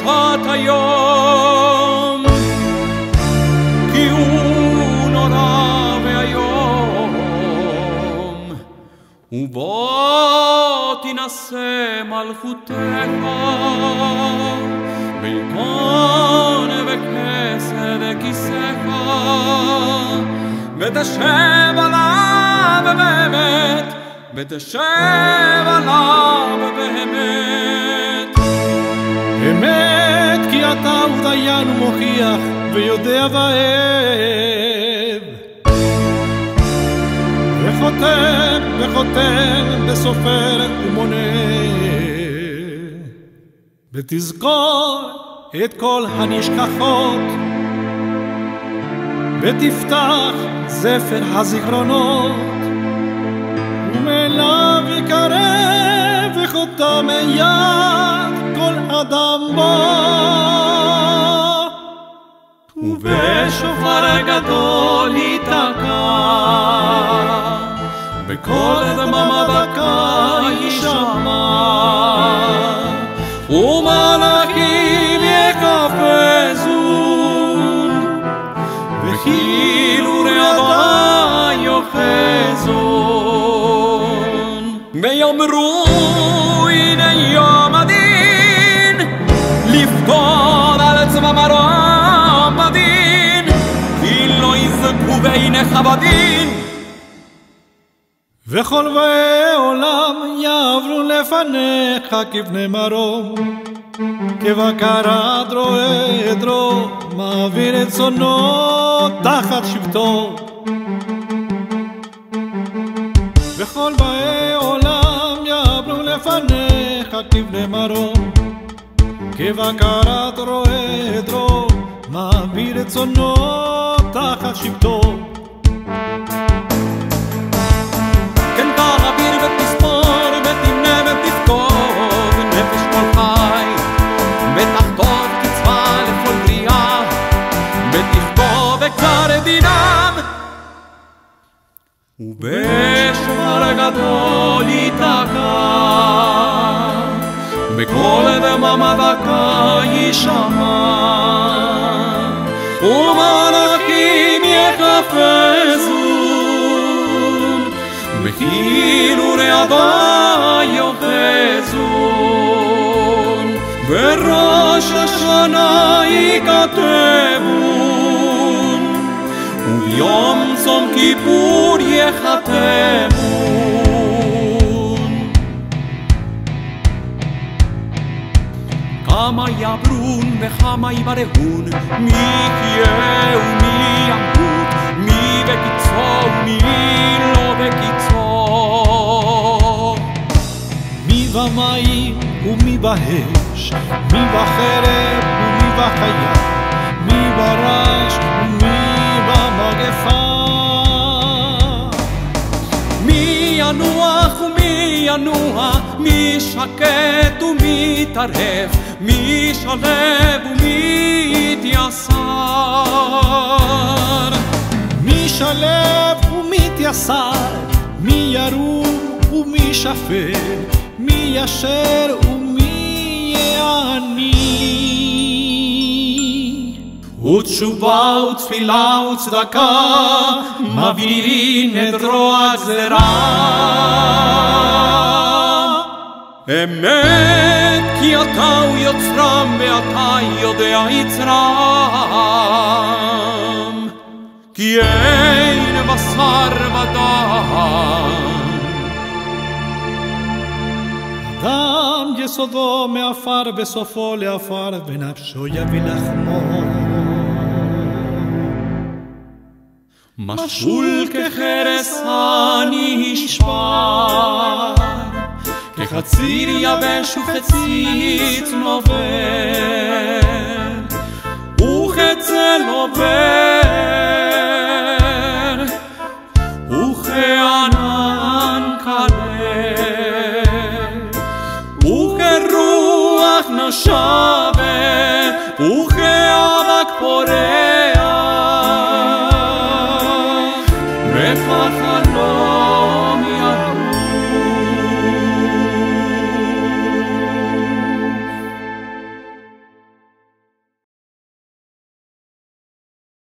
בשעת היום, כי הוא נורא ואיום, ובוא תינשא מלכותך, בעיתון וכסף וכיסך, ותשב עליו באמת, ותשב עליו באמת. אמת כי אתה הוא דיין ומוכיח ויודע ואהב. וחותם וחותם וסופר ומונה. ותזכור את כל הנשכחות. ותפתח ספר הזיכרונות. ומאליו יקרב וחותם יד כל אדם בו ובשופר גדול ייתקע, בקול דממה דקה יישמע, ומלאכים יקפזו, וכאילו רעבה יאחזון, ויאמרו בדין. וכל באי עולם יעברו לפניך כבני מרום. כבקרת רועה עדרו מעביר את צונו תחת שבטו. וכל באי עולם יעברו לפניך כבני מרום. כבקרת רועה עדרו מעביר את צונו תחת שבטו ובשופר גדול ייתקע בקול דממה דקה יישמע ומלאכים יחפזו וכאילו רעבה יאחזון בראש השנה ייכתבון וביום צום כיפור יחתמון כמה יעברון וכמה יברהון מי יחיה ומי ימות מי בקיצו ומי לא בקיצו. מי במים ומי באש, מי בחרב ומי בחיה, ינוע, מי שקט ומי טרף, מי שלב ומי יתייסר. מי שלב ומי תיסר, מי ירום ומי שפל, מי ישר ומי יעני. Ο τσουβάου τσφυλάου δακά μα βιρίνε δρόα τζερά. Εμέ κι ατάου ιωτσράμ, με ατάει ιωδέα ιτσράμ, κι έινε βασάρ Δάμ γε σοδό με αφάρ, με σοφόλε αφάρ, με να ψώ για βιλαχμό. משול כחרס אני אשפר, כחציר יבש וחצית נובר, וחצה נובר.